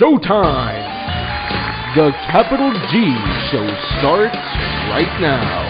showtime! The Capital G Show starts right now.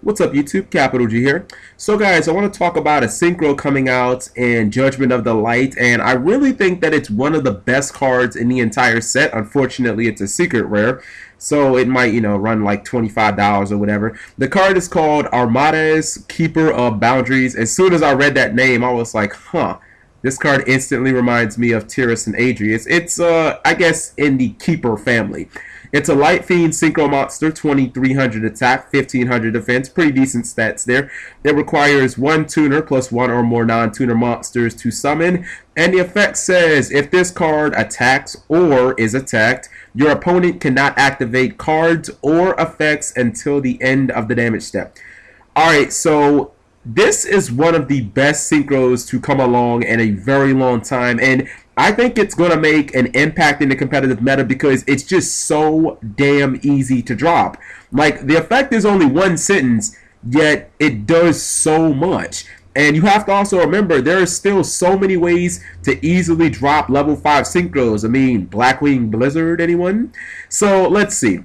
What's up YouTube? Capital G here. So guys, I want to talk about a synchro coming out in Judgment of the Light and I really think that it's one of the best cards in the entire set. Unfortunately, it's a secret rare. So it might, you know, run like $25 or whatever. The card is called Armades Keeper of Boundaries. As soon as I read that name, I was like, huh. This card instantly reminds me of Tiras and Adreus. It's, uh, I guess, in the Keeper family. It's a Light Fiend Synchro Monster, 2300 attack, 1500 defense. Pretty decent stats there. It requires one tuner plus one or more non-tuner monsters to summon. And the effect says, if this card attacks or is attacked, your opponent cannot activate cards or effects until the end of the damage step. Alright, so this is one of the best synchros to come along in a very long time. And I think it's going to make an impact in the competitive meta because it's just so damn easy to drop. Like, the effect is only one sentence, yet it does so much. And you have to also remember there are still so many ways to easily drop level 5 synchros. I mean, Blackwing Blizzard, anyone? So let's see.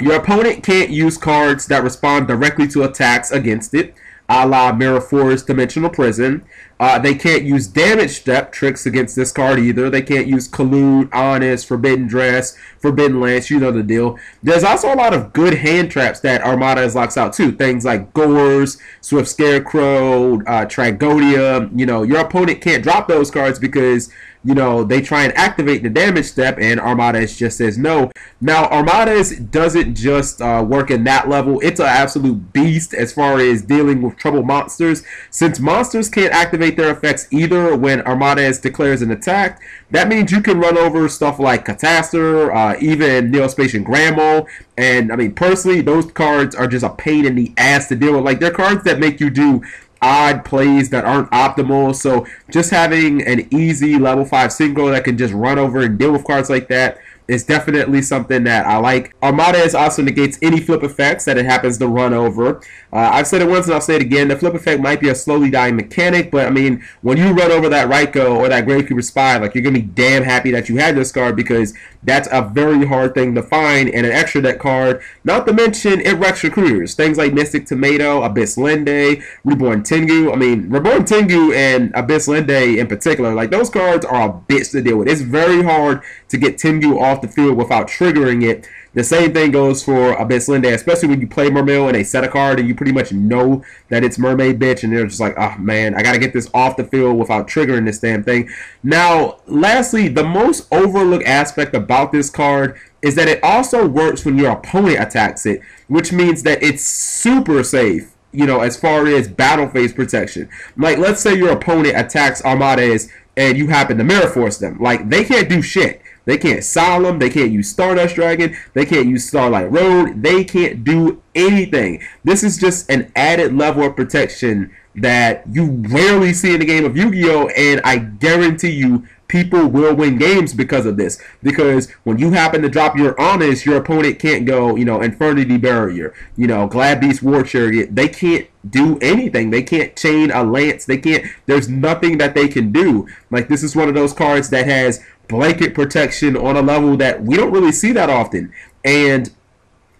Your opponent can't use cards that respond directly to attacks against it a la Mirror Force Dimensional Prison. Uh, they can't use damage step tricks against this card either. They can't use Kalut, Honest, Forbidden Dress, Forbidden Lance, you know the deal. There's also a lot of good hand traps that Armades locks out too. Things like Gorz, Swift Scarecrow, uh, Tragoedia. You know, your opponent can't drop those cards because you know, they try and activate the damage step, and Armades just says no. Now, Armades doesn't just uh, work in that level. It's an absolute beast as far as dealing with trouble monsters. Since monsters can't activate their effects either when Armades declares an attack, that means you can run over stuff like Catastor, uh, even Neo-Spacian Grand Mole, and I mean, personally, those cards are just a pain in the ass to deal with. Like, they're cards that make you do odd plays that aren't optimal. So just having an easy level 5 synchro that can just run over and deal with cards like that is definitely something that I like. Armades also negates any flip effects that it happens to run over. Uh, I've said it once and I'll say it again. The flip effect might be a slowly dying mechanic, but I mean, when you run over that Ryko or that Gravekeeper Spy, like you're gonna be damn happy that you had this card because that's a very hard thing to find and an extra deck card. Not to mention it wrecks recruiters. Things like Mystic Tomato, Abyss Linde, Reborn Tengu. I mean, Reborn Tengu and Abyss Linde in particular, like those cards are a bitch to deal with. It's very hard to get Tengu off the field without triggering it. The same thing goes for Abyss Linde, especially when you play Mermail and they set a card and you pretty much know that it's Mermaid Bitch and they're just like, oh man, I gotta get this off the field without triggering this damn thing. Now, lastly, the most overlooked aspect about this card is that it also works when your opponent attacks it, which means that it's super safe you know, as far as battle phase protection. Like, let's say your opponent attacks Armades and you happen to mirror force them. Like, they can't do shit. They can't Solemn. They can't use Stardust Dragon. They can't use Starlight Road. They can't do anything. This is just an added level of protection that you rarely see in the game of Yu-Gi-Oh! And I guarantee you people will win games because of this. Because when you happen to drop your honest, your opponent can't go, you know, Infernity Barrier, you know, Glad Beast War Chariot. They can't do anything. They can't chain a lance. They can't. There's nothing that they can do. Like this is one of those cards that has blanket protection on a level that we don't really see that often. And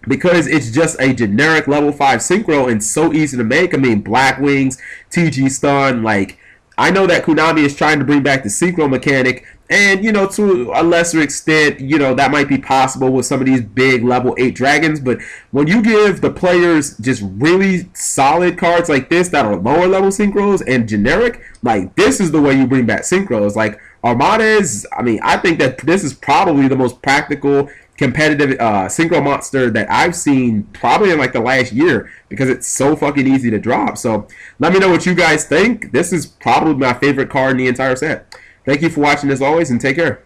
because it's just a generic level 5 synchro and so easy to make. I mean, Black Wings, TG Stun, like, I know that Konami is trying to bring back the synchro mechanic, and, you know, to a lesser extent, you know, that might be possible with some of these big level 8 dragons, but when you give the players just really solid cards like this that are lower level synchros and generic, like, this is the way you bring back synchros. Like, Armades, I mean, I think that this is probably the most practical competitive uh, synchro monster that I've seen probably in like the last year because it's so fucking easy to drop. So let me know what you guys think. This is probably my favorite card in the entire set. Thank you for watching as always and take care.